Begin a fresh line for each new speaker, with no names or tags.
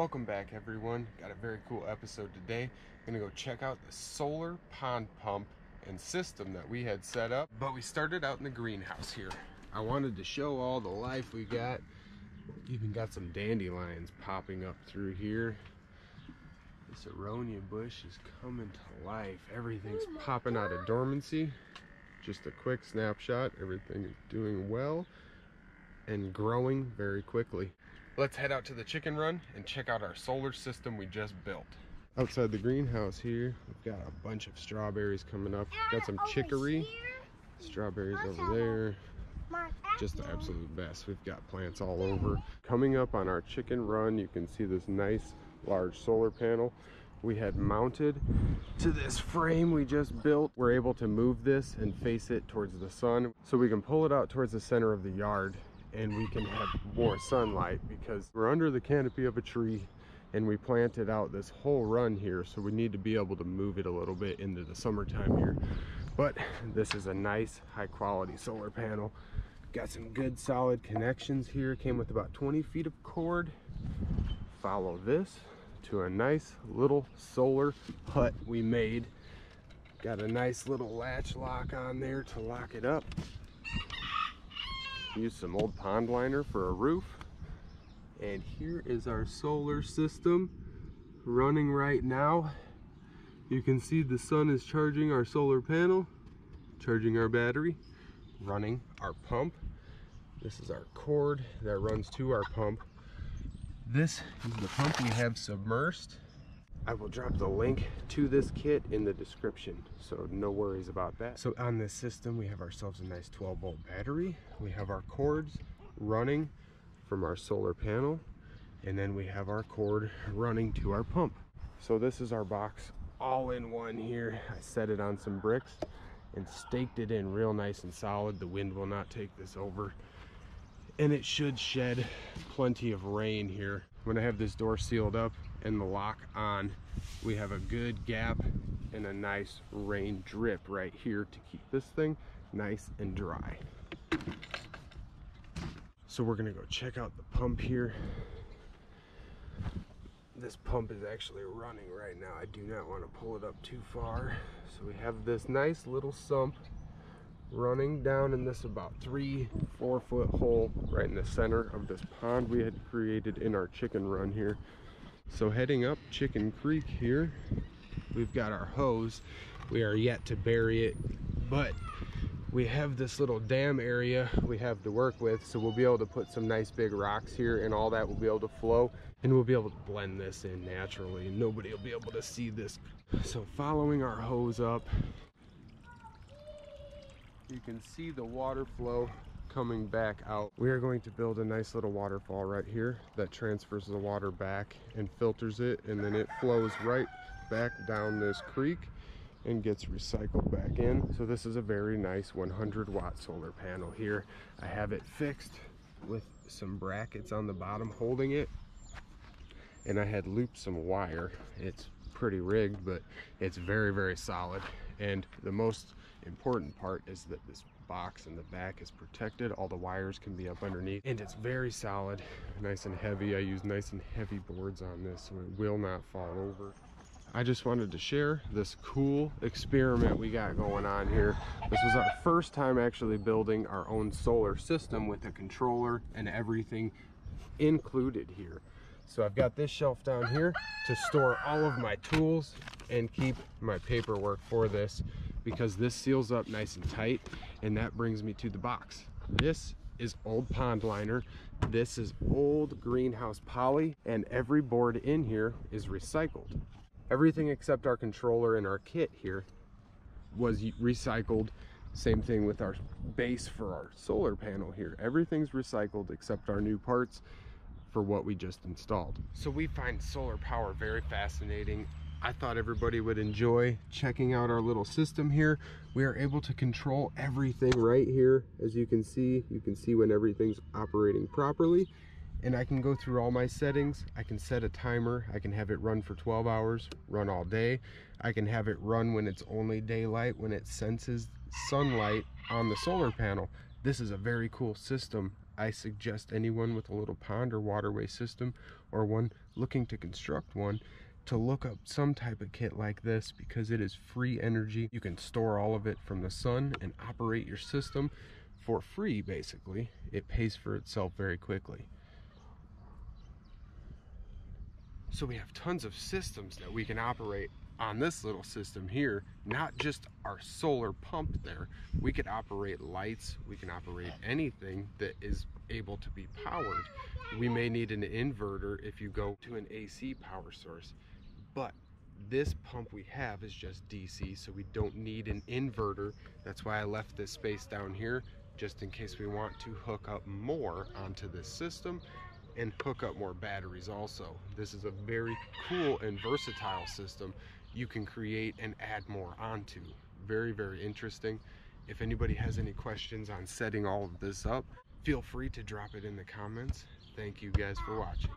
Welcome back everyone. Got a very cool episode today. Gonna go check out the solar pond pump and system that we had set up. But we started out in the greenhouse here. I wanted to show all the life we got. Even got some dandelions popping up through here. This aronia bush is coming to life. Everything's oh popping out of dormancy. Just a quick snapshot. Everything is doing well and growing very quickly. Let's head out to the chicken run and check out our solar system we just built. Outside the greenhouse here, we've got a bunch of strawberries coming up. Got some chicory, strawberries over there. Just the absolute best. We've got plants all over. Coming up on our chicken run, you can see this nice large solar panel we had mounted to this frame we just built. We're able to move this and face it towards the sun so we can pull it out towards the center of the yard and we can have more sunlight because we're under the canopy of a tree and we planted out this whole run here so we need to be able to move it a little bit into the summertime here. But this is a nice high quality solar panel. Got some good solid connections here. Came with about 20 feet of cord. Follow this to a nice little solar hut we made. Got a nice little latch lock on there to lock it up Use some old pond liner for a roof. And here is our solar system running right now. You can see the sun is charging our solar panel, charging our battery, running our pump. This is our cord that runs to our pump. This is the pump we have submersed I will drop the link to this kit in the description, so no worries about that. So on this system, we have ourselves a nice 12 volt battery. We have our cords running from our solar panel, and then we have our cord running to our pump. So this is our box all in one here. I set it on some bricks and staked it in real nice and solid. The wind will not take this over. And it should shed plenty of rain here. When I have this door sealed up, and the lock on we have a good gap and a nice rain drip right here to keep this thing nice and dry. So we're gonna go check out the pump here. This pump is actually running right now. I do not want to pull it up too far. So we have this nice little sump running down in this about three four foot hole right in the center of this pond we had created in our chicken run here. So heading up Chicken Creek here, we've got our hose. We are yet to bury it, but we have this little dam area we have to work with. So we'll be able to put some nice big rocks here and all that will be able to flow and we'll be able to blend this in naturally and nobody will be able to see this. So following our hose up you can see the water flow coming back out. We are going to build a nice little waterfall right here that transfers the water back and filters it and then it flows right back down this creek and gets recycled back in. So this is a very nice 100 watt solar panel here. I have it fixed with some brackets on the bottom holding it and I had looped some wire. It's pretty rigged, but it's very, very solid. And the most important part is that this box in the back is protected. All the wires can be up underneath and it's very solid, nice and heavy. I use nice and heavy boards on this so it will not fall over. I just wanted to share this cool experiment we got going on here. This was our first time actually building our own solar system with a controller and everything included here. So I've got this shelf down here to store all of my tools and keep my paperwork for this because this seals up nice and tight and that brings me to the box. This is old pond liner. This is old greenhouse poly and every board in here is recycled. Everything except our controller and our kit here was recycled. Same thing with our base for our solar panel here. Everything's recycled except our new parts for what we just installed. So we find solar power very fascinating. I thought everybody would enjoy checking out our little system here. We are able to control everything right here. As you can see, you can see when everything's operating properly. And I can go through all my settings. I can set a timer. I can have it run for 12 hours, run all day. I can have it run when it's only daylight, when it senses sunlight on the solar panel. This is a very cool system. I suggest anyone with a little pond or waterway system or one looking to construct one to look up some type of kit like this because it is free energy. You can store all of it from the sun and operate your system for free basically. It pays for itself very quickly. So we have tons of systems that we can operate on this little system here, not just our solar pump there. We could operate lights, we can operate anything that is able to be powered. We may need an inverter if you go to an AC power source, but this pump we have is just DC, so we don't need an inverter. That's why I left this space down here, just in case we want to hook up more onto this system and hook up more batteries also. This is a very cool and versatile system you can create and add more onto. Very, very interesting. If anybody has any questions on setting all of this up, feel free to drop it in the comments. Thank you guys for watching.